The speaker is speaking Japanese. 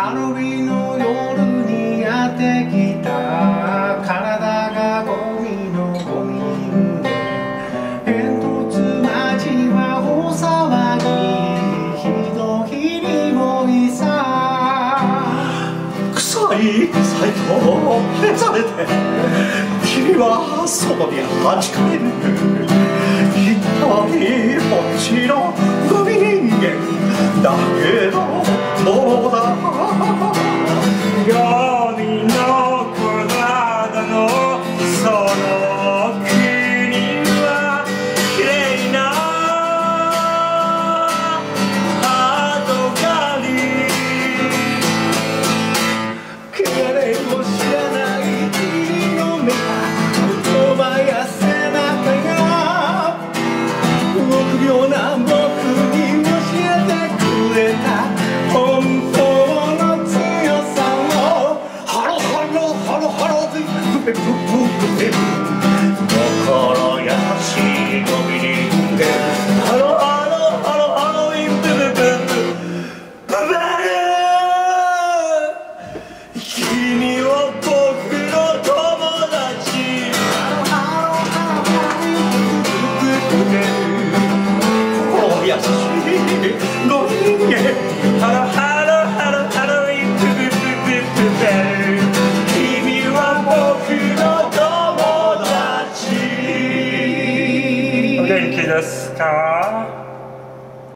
ハロウィンの夜にやってきた体がゴミのゴミ人間煙突町は大騒ぎ。人ひりもいさ。臭い。サイトを目覚めて。君は外にはじかれる一人ぼっちのゴミ人間。だけど Tem que descar.